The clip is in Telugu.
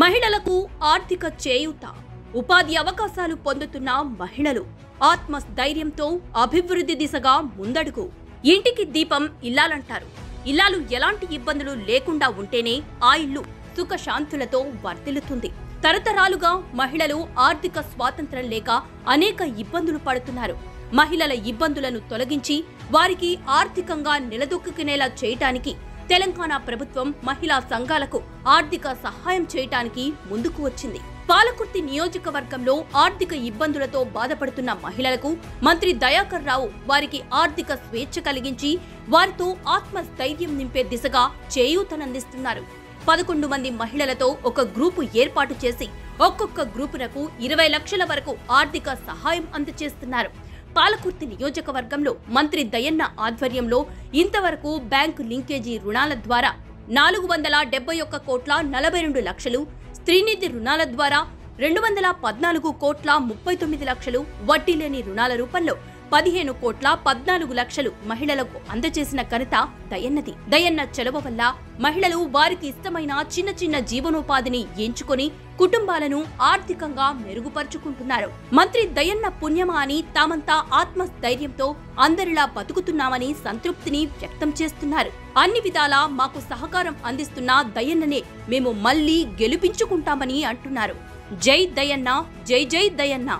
మహిళలకు ఆర్థిక చేయూత. ఉపాధి అవకాశాలు పొందుతున్న మహిళలు ఆత్మ ధైర్యంతో అభివృద్ధి దిశగా ముందడుగు. ఇంటికి దీపం ఇల్లాలంటారు. ఇల్లాలు ఎలాంటి ఇబ్బందులు లేకుండా ఉంటేనే ఆ ఇల్లు సుఖశాంతులతో వర్ధిల్లుతుంది. తరతరాలుగా మహిళలు ఆర్థిక స్వాతంత్రం లేక అనేక ఇబ్బందులు పడుతున్నారు. మహిళల ఇబ్బందులను తొలగించి వారికి ఆర్థికంగా నిలదొక్కుకునేలా చేయటానికి తెలంగాణ ప్రభుత్వం మహిళా సంఘాలకు ఆర్థిక సహాయం చేయటానికి ముందుకు వచ్చింది. పాలకుర్తి నియోజకవర్గంలో ఆర్థిక ఇబ్బందులతో బాధపడుతున్న మహిళలకు మంత్రి దయాకర్ రావు వారికి ఆర్థిక స్వేచ్ఛ కలిగించి వారితో ఆత్మస్థైర్యం నింపే దిశగా చేయూతనందిస్తున్నారు. పదకొండు మంది మహిళలతో ఒక గ్రూపు ఏర్పాటు చేసి ఒక్కొక్క గ్రూపునకు ఇరవై లక్షల వరకు ఆర్థిక సహాయం అందజేస్తున్నారు. పాలకుర్తి నియోజకవర్గంలో మంత్రి దయన్న ఆధ్వర్యంలో ఇంతవరకు బ్యాంకు లింకేజీ రుణాల ద్వారా నాలుగు వందల డెబ్బై ఒక్క కోట్ల నలభై రెండు లక్షలు స్త్రీనిధి రుణాల ద్వారా రెండు వందల పద్నాలుగు కోట్ల ముప్పై తొమ్మిది లక్షలు వడ్డీ లేని రుణాల రూపంలో పదిహేను కోట్ల పద్నాలుగు లక్షలు మహిళలకు అందజేసిన ఘనత దయన్నది. దయన్న చెలవ వల్ల మహిళలు వారికి ఇష్టమైన చిన్న చిన్న జీవనోపాధిని ఎంచుకొని కుటుంబాలను ఆర్థికంగా మెరుగుపరుచుకుంటున్నారు. మంత్రి దయన్న పుణ్యమా అని తామంతా ఆత్మస్థైర్యంతో అందరిలా బతుకుతున్నామని సంతృప్తిని వ్యక్తం చేస్తున్నారు. అన్ని విధాలా మాకు సహకారం అందిస్తున్న దయన్ననే మేము మళ్ళీ గెలిపించుకుంటామని అంటున్నారు. జై దయన్న జై జై దయన్న.